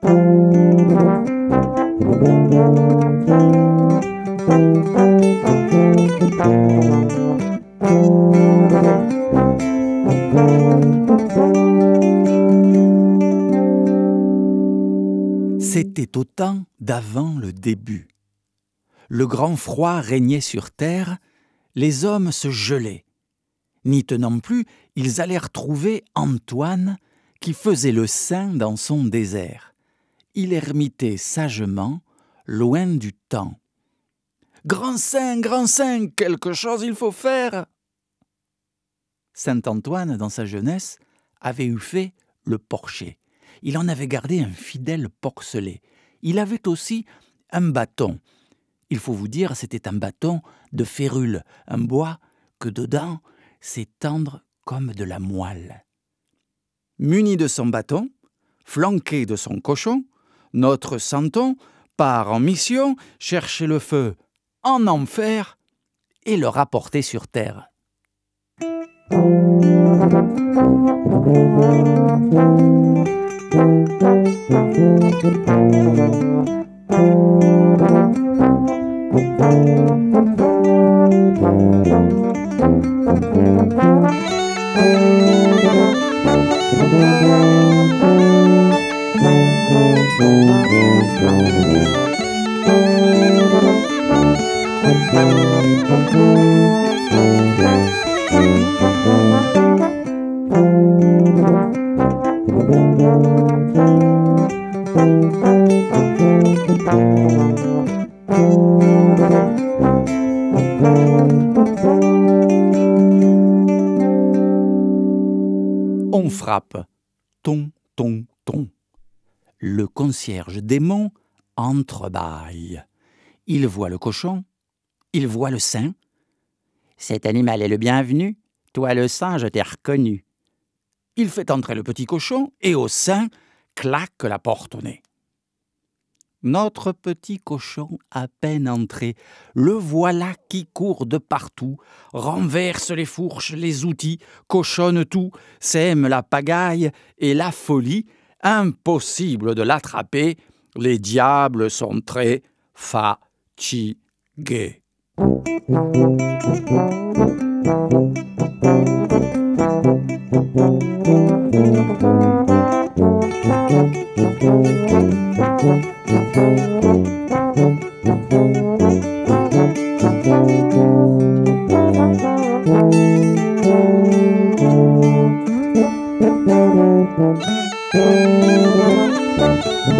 C'était au temps d'avant le début. Le grand froid régnait sur terre, les hommes se gelaient. N'y tenant plus, ils allèrent trouver Antoine, qui faisait le saint dans son désert. Il ermitait sagement, loin du temps. Grand saint, grand saint, quelque chose il faut faire. Saint Antoine, dans sa jeunesse, avait eu fait le porcher. Il en avait gardé un fidèle porcelet. Il avait aussi un bâton. Il faut vous dire, c'était un bâton de férule, un bois que dedans c'est tendre comme de la moelle. Muni de son bâton, flanqué de son cochon, notre santon part en mission chercher le feu en enfer et le rapporter sur terre. On frappe. Ton, ton, ton. Le concierge démon entrebâille. Il voit le cochon, il voit le saint. Cet animal est le bienvenu, toi le saint, je t'ai reconnu. Il fait entrer le petit cochon et au sein claque la porte au nez. Notre petit cochon, à peine entré, le voilà qui court de partout, renverse les fourches, les outils, cochonne tout, sème la pagaille et la folie. Impossible de l'attraper, les diables sont très fatigués.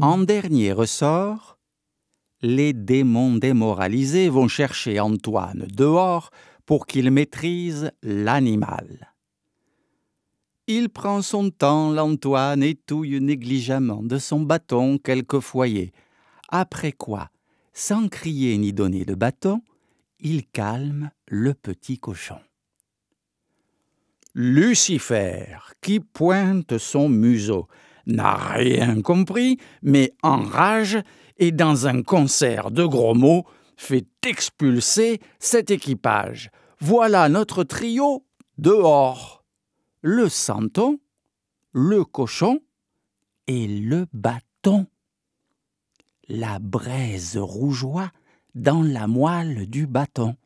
En dernier ressort, les démons démoralisés vont chercher Antoine dehors pour qu'il maîtrise l'animal. Il prend son temps, l'Antoine, et touille négligemment de son bâton quelques foyers. Après quoi, sans crier ni donner de bâton, il calme le petit cochon. Lucifer, qui pointe son museau, n'a rien compris, mais enrage et dans un concert de gros mots fait expulser cet équipage. Voilà notre trio dehors. Le santon, le cochon et le bâton. La braise rougeoie dans la moelle du bâton.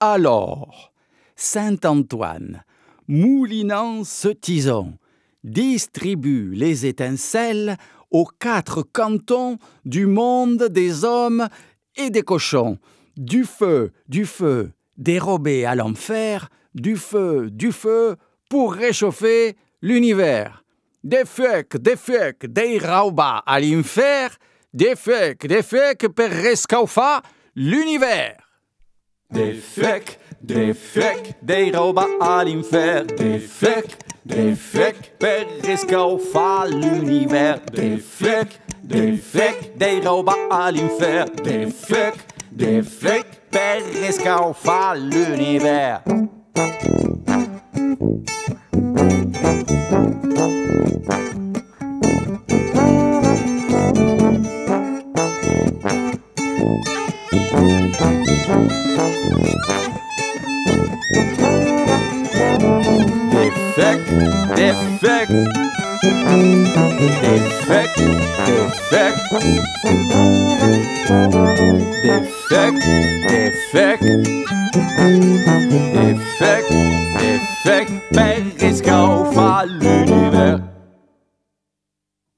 Alors, Saint Antoine, moulinant ce tison, distribue les étincelles aux quatre cantons du monde des hommes et des cochons, du feu, du feu, dérobé à l'enfer, du feu, du feu, pour réchauffer l'univers. Des fuecs, des fuecs, des rauba à l'infer, des fuecs, des fuecs per rescaufa l'univers. Des fuecs, des fec, des robes à l'infer, des fec, des fec, perisco fa l'univers, des fec, des fec, des robes à l'infer, des fec, des fec, perisco fa l'univers. Defect, defect, defect, defect, defect, defect, defect, defect, periscope.